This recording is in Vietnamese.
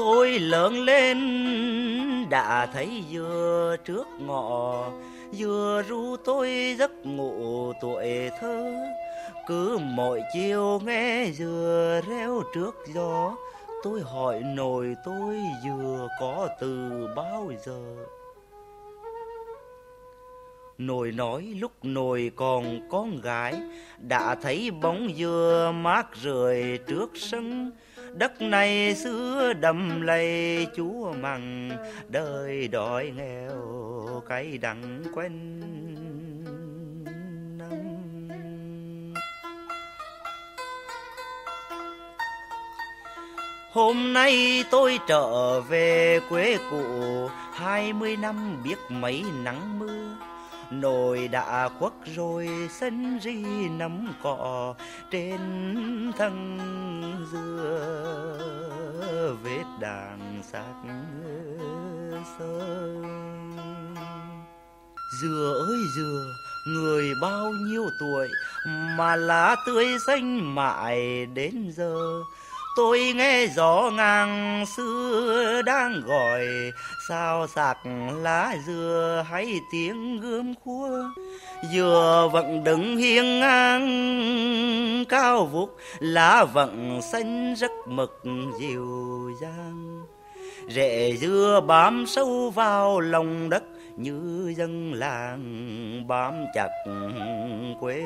tôi lớn lên, đã thấy dừa trước ngọ dừa ru tôi giấc ngủ tuổi thơ, cứ mỗi chiều nghe dừa reo trước gió. Tôi hỏi nồi tôi dừa có từ bao giờ? Nồi nói lúc nồi còn con gái, Đã thấy bóng dừa mát rượi trước sân. Đất này xưa đầm lầy, chúa mặn, Đời đói nghèo cay đắng quen Hôm nay tôi trở về quê cũ, hai mươi năm biết mấy nắng mưa. Nồi đã khuất rồi, sân ri nắm cỏ, trên thân dừa đàn sắc sơn. Dừa ơi dừa, người bao nhiêu tuổi mà lá tươi xanh mãi đến giờ? Tôi nghe gió ngang xưa đang gọi, sao sạc lá dừa hay tiếng gươm khua. Dừa vẫn đứng hiên ngang, cao vút, lá vẫn xanh rất mực dịu dàng. Rễ dưa bám sâu vào lòng đất, như dân làng bám chặt quê.